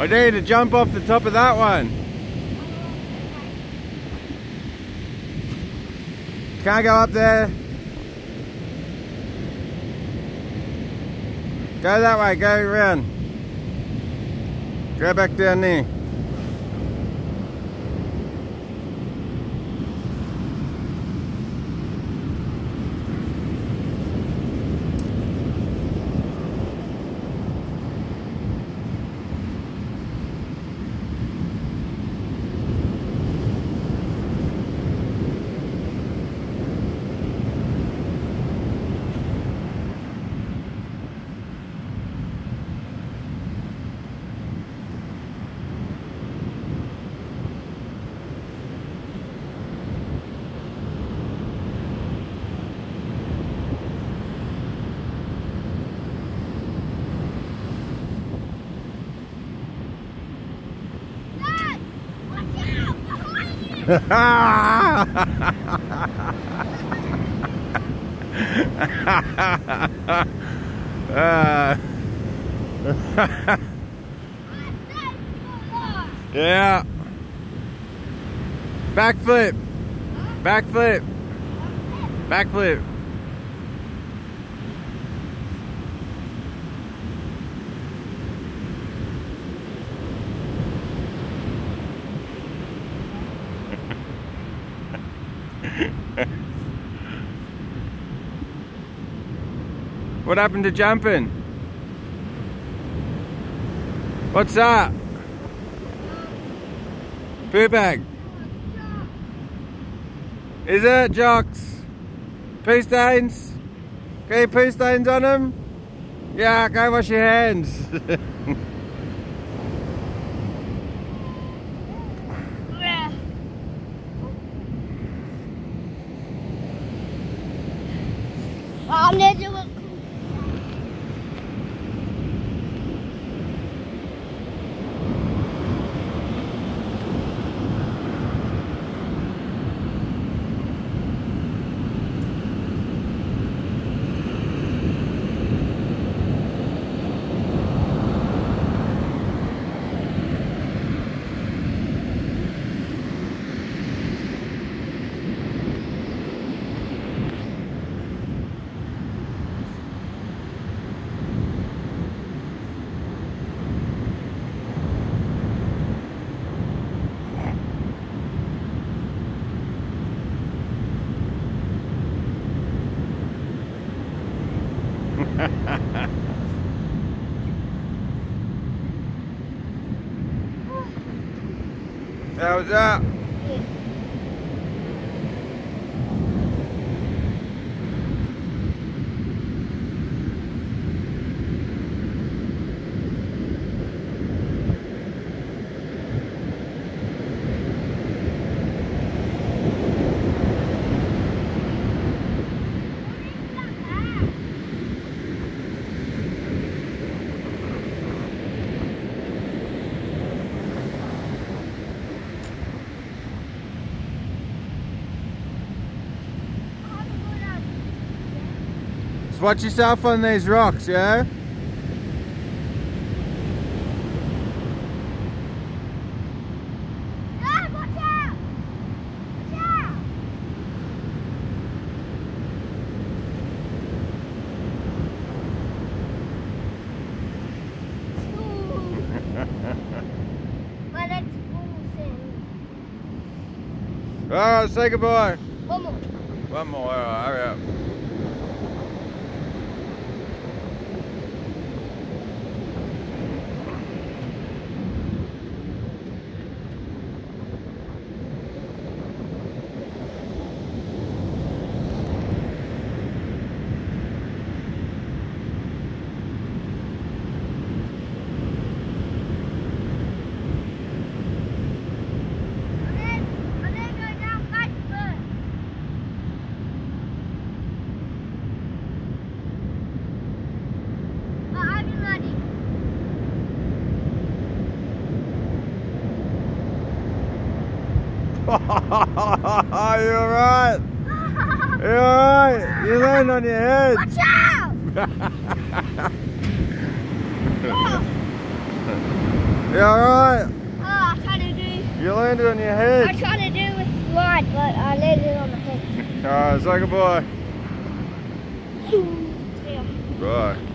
I you to jump off the top of that one. Can't go up there. Go that way, go around. Go back down there. Ah. yeah. Backflip. Backflip. Backflip. What happened to jumping? What's that? Poo bag. Is it, Jocks? Poo stains? Okay, poo stains on them? Yeah, go wash your hands. How was that? Just watch yourself on these rocks, yeah? Watch out! Watch out! Ooh. My leg's full soon. Alright, say goodbye. One more. One more, alright, hurry up. you alright? You alright? You land on your head. Watch out! You alright? Oh, I tried to do. You landed on your head. I tried to do a slide, but I landed on my head. Alright, say goodbye. See ya. Bye.